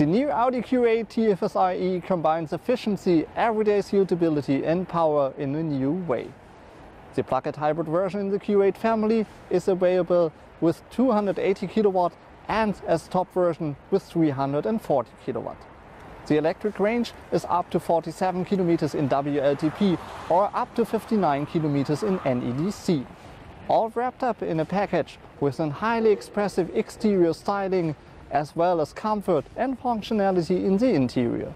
The new Audi Q8 TFSIe combines efficiency, everyday suitability and power in a new way. The plug-in hybrid version in the Q8 family is available with 280 kilowatt and as top version with 340 kilowatt. The electric range is up to 47 kilometers in WLTP or up to 59 kilometers in NEDC. All wrapped up in a package with a highly expressive exterior styling as well as comfort and functionality in the interior.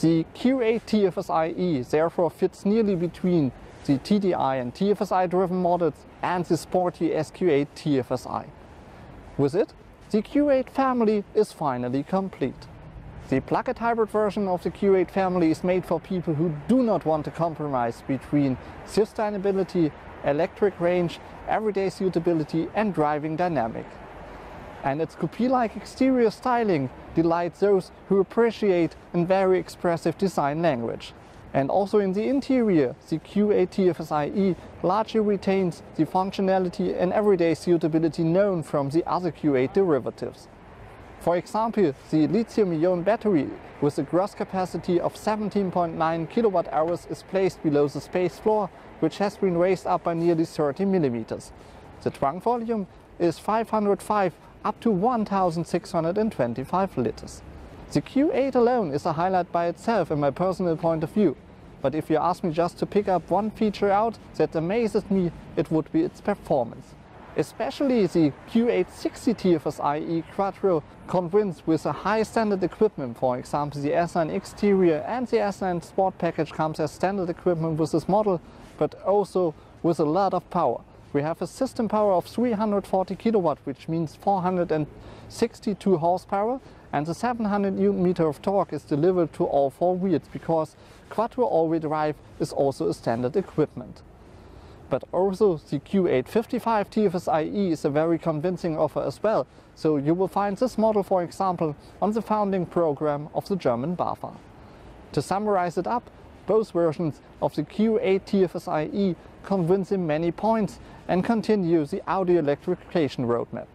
The Q8 TFSIe therefore fits nearly between the TDI and TFSI driven models and the sporty SQ8 TFSI. With it, the Q8 family is finally complete. The plug-in hybrid version of the Q8 family is made for people who do not want to compromise between sustainability, electric range, everyday suitability and driving dynamic. And its coupe-like exterior styling delights those who appreciate a very expressive design language. And also in the interior, the Q8 TFSIe largely retains the functionality and everyday suitability known from the other Q8 derivatives. For example, the lithium-ion battery with a gross capacity of 17.9 kilowatt hours is placed below the space floor, which has been raised up by nearly 30 millimeters. The trunk volume is 505 up to 1,625 liters. The Q8 alone is a highlight by itself in my personal point of view. But if you ask me just to pick up one feature out that amazes me, it would be its performance. Especially the Q860 TFSIe Quattro convinced with a high standard equipment, for example the S line exterior and the S line Sport package comes as standard equipment with this model, but also with a lot of power. We have a system power of 340 kilowatt, which means 462 horsepower, and the 700 newton meter of torque is delivered to all four wheels because quattro all-wheel drive is also a standard equipment. But also the Q855 TFSIe is a very convincing offer as well, so you will find this model for example on the founding program of the German BAFA. To summarize it up, both versions of the Q8 TFSIe convince in many points and continue the Audi electrification roadmap.